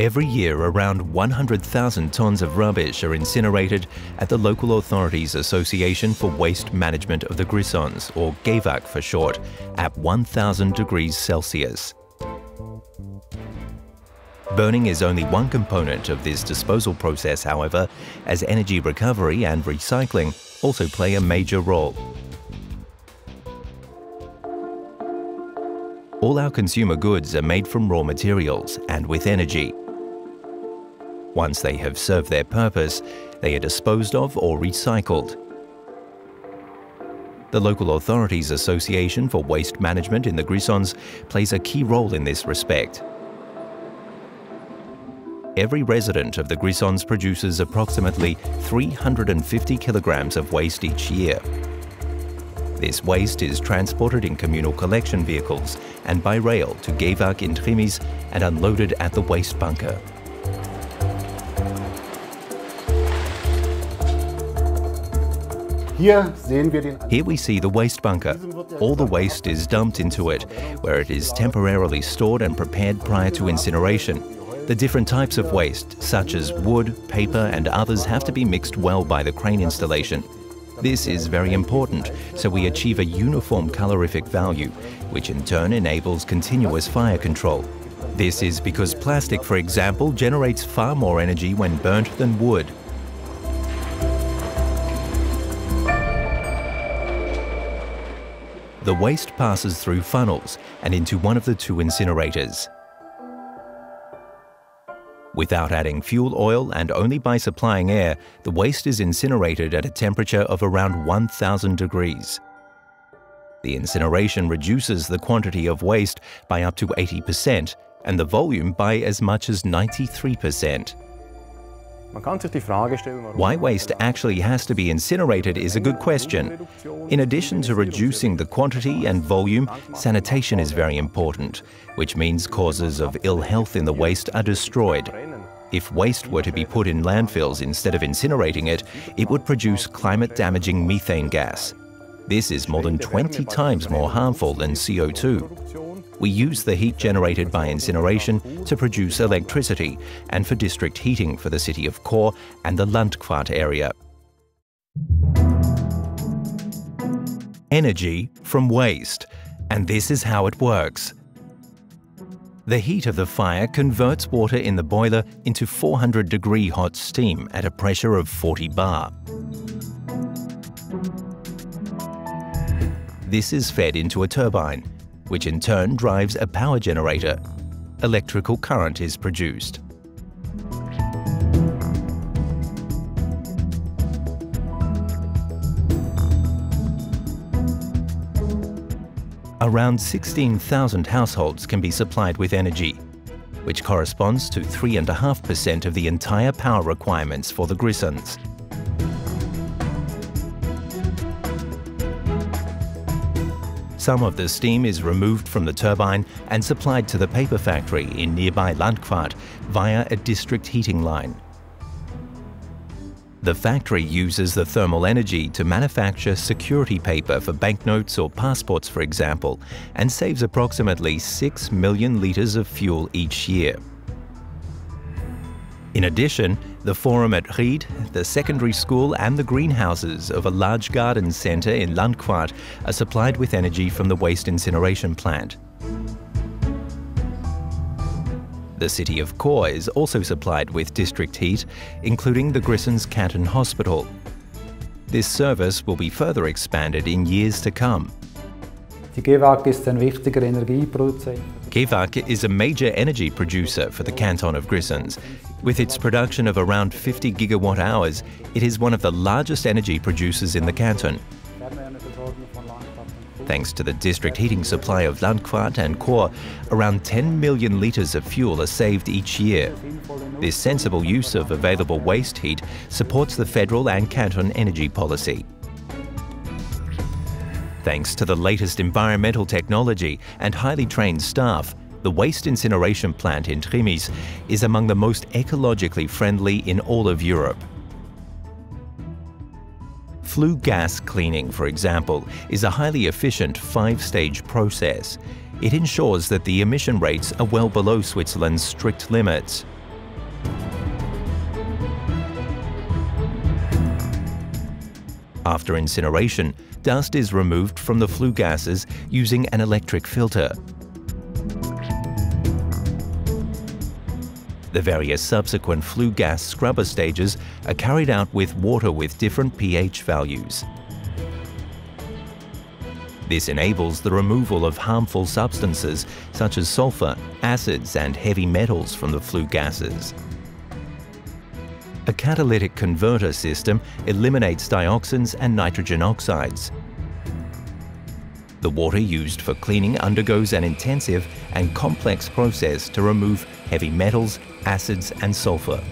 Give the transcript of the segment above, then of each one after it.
Every year, around 100,000 tonnes of rubbish are incinerated at the Local Authorities Association for Waste Management of the Grisons, or GEVAG for short, at 1,000 degrees Celsius. Burning is only one component of this disposal process, however, as energy recovery and recycling also play a major role. All our consumer goods are made from raw materials and with energy. Once they have served their purpose, they are disposed of or recycled. The Local Authorities Association for Waste Management in the Grisons plays a key role in this respect. Every resident of the Grisons produces approximately 350 kilograms of waste each year. This waste is transported in communal collection vehicles and by rail to GEVAG in Trimmis and unloaded at the waste bunker. Here we see the waste bunker. All the waste is dumped into it, where it is temporarily stored and prepared prior to incineration. The different types of waste, such as wood, paper and others have to be mixed well by the crane installation. This is very important, so we achieve a uniform calorific value, which in turn enables continuous fire control. This is because plastic, for example, generates far more energy when burnt than wood, The waste passes through funnels and into one of the two incinerators. Without adding fuel oil and only by supplying air, the waste is incinerated at a temperature of around 1000 degrees. The incineration reduces the quantity of waste by up to 80% and the volume by as much as 93%. Why waste actually has to be incinerated is a good question. In addition to reducing the quantity and volume, sanitation is very important, which means causes of ill health in the waste are destroyed. If waste were to be put in landfills instead of incinerating it, it would produce climate-damaging methane gas. This is more than 20 times more harmful than CO2 we use the heat generated by incineration to produce electricity and for district heating for the city of Chur and the Landquart area. Energy from waste, and this is how it works. The heat of the fire converts water in the boiler into 400 degree hot steam at a pressure of 40 bar. This is fed into a turbine, which in turn drives a power generator. Electrical current is produced. Around 16,000 households can be supplied with energy, which corresponds to 3.5% of the entire power requirements for the Grisons. Some of the steam is removed from the turbine and supplied to the paper factory in nearby Landquart via a district heating line. The factory uses the thermal energy to manufacture security paper for banknotes or passports, for example, and saves approximately 6 million litres of fuel each year. In addition, the Forum at Ried, the secondary school and the greenhouses of a large garden centre in Landquart are supplied with energy from the waste incineration plant. The city of Chur is also supplied with district heat, including the Grisons Canton Hospital. This service will be further expanded in years to come. GEVAG ist ein wichtiger Energieproduzent. GEVAG is a major energy producer for the canton of Grisons. With its production of around 50 gigawatt hours, it is one of the largest energy producers in the canton. Thanks to the district heating supply of Landquart and Chur, around 10 million litres of fuel are saved each year. This sensible use of available waste heat supports the federal and canton energy policy. Thanks to the latest environmental technology and highly trained staff, the waste incineration plant in Trimmis is among the most ecologically friendly in all of Europe. Flue gas cleaning, for example, is a highly efficient five-stage process. It ensures that the emission rates are well below Switzerland's strict limits. After incineration, dust is removed from the flue gases using an electric filter. The various subsequent flue gas scrubber stages are carried out with water with different pH values. This enables the removal of harmful substances such as sulfur, acids and heavy metals from the flue gases. A catalytic converter system eliminates dioxins and nitrogen oxides. The water used for cleaning undergoes an intensive and complex process to remove heavy metals, acids and sulfur.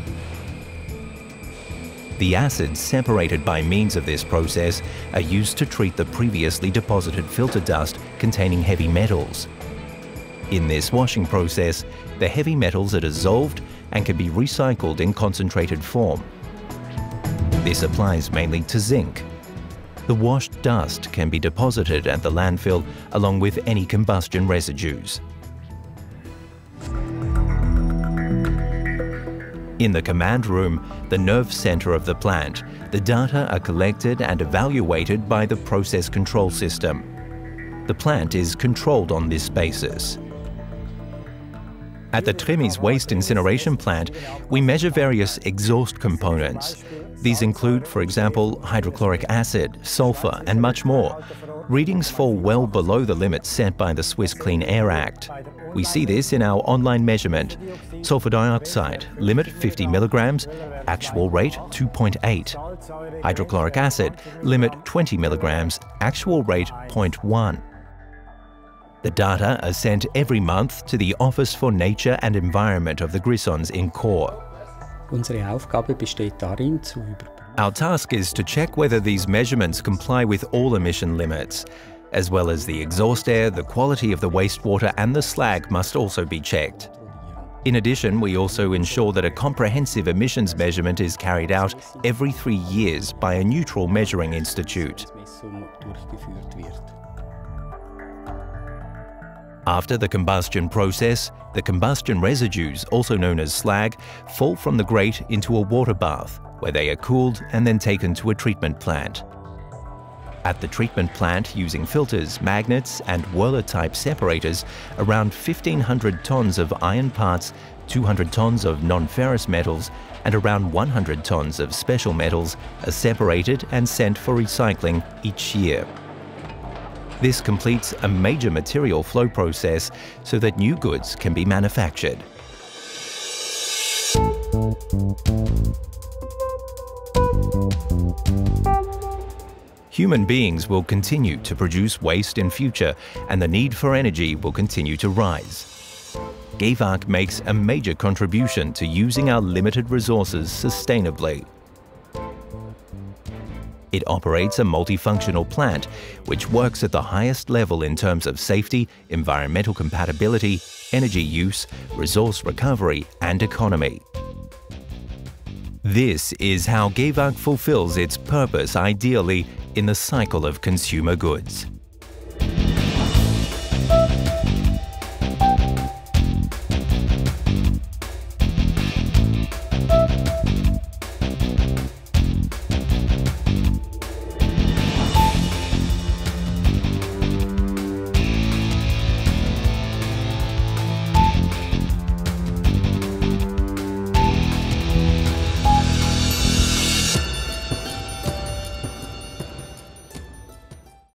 The acids separated by means of this process are used to treat the previously deposited filter dust containing heavy metals. In this washing process, the heavy metals are dissolved and can be recycled in concentrated form. This applies mainly to zinc. The washed dust can be deposited at the landfill along with any combustion residues. In the command room, the nerve center of the plant, the data are collected and evaluated by the process control system. The plant is controlled on this basis. At the Trimmis waste incineration plant, we measure various exhaust components. These include, for example, hydrochloric acid, sulfur, and much more. Readings fall well below the limits set by the Swiss Clean Air Act. We see this in our online measurement. Sulfur dioxide, limit 50 milligrams, actual rate 2.8. Hydrochloric acid, limit 20 milligrams, actual rate 0.1. The data are sent every month to the Office for Nature and Environment of the Grisons in Chur. Our task is to check whether these measurements comply with all emission limits. As well as the exhaust air, the quality of the wastewater and the slag must also be checked. In addition, we also ensure that a comprehensive emissions measurement is carried out every three years by a neutral measuring institute. After the combustion process, the combustion residues, also known as slag, fall from the grate into a water bath, where they are cooled and then taken to a treatment plant. At the treatment plant, using filters, magnets and Whirler-type separators, around 1,500 tons of iron parts, 200 tons of non-ferrous metals and around 100 tons of special metals are separated and sent for recycling each year. This completes a major material flow process so that new goods can be manufactured. Human beings will continue to produce waste in future and the need for energy will continue to rise. GEVAG makes a major contribution to using our limited resources sustainably. It operates a multifunctional plant which works at the highest level in terms of safety, environmental compatibility, energy use, resource recovery and economy. This is how GEVAG fulfills its purpose ideally in the cycle of consumer goods.